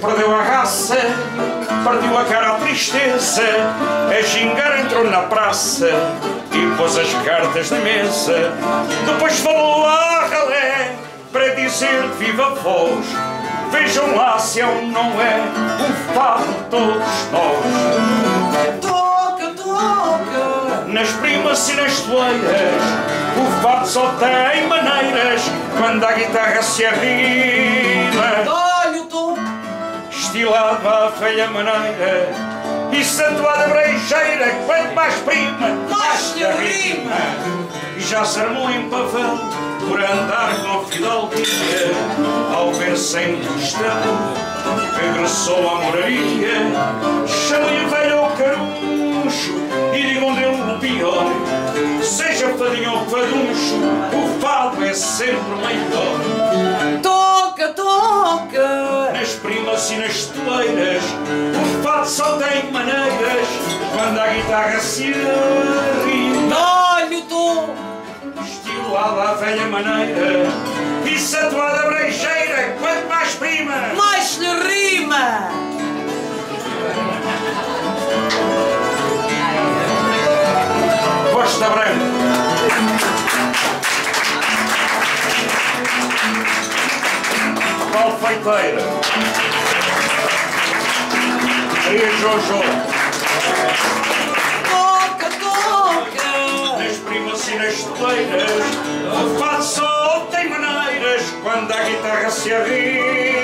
perdeu a raça, partiu a cara à tristeza, a gingar entrou na praça e pôs as cartas na mesa. Depois falou a ralé para dizer viva voz. Vejam lá se é ou não é um fado de todos nós. Toca, toca! Nas primas e nas toeiras, o fado só tem maneiras quando a guitarra se arrima. O! Estilado à velha maneira e santuada brejeira, quanto mais prima, Mais lhe rima. E já se armou em pavel por andar com fidalguia, ao ver sem questão, regressou à moraria, chamem-lhe velho ao carucho e digam dele o pior. Seja fadinho ou faduncho, o fado é sempre melhor. Toleiras, o fado só tem maneiras quando a guitarra se arrima. Dá-lhe o tom! Estilada à velha maneira e satuada brejeira, quanto mais prima. Mais lhe rima! Costa Branco. Malfeiteira. Maria Jojo. Toca, toca! Nas primas e nas fado só tem maneiras quando a guitarra se arrima.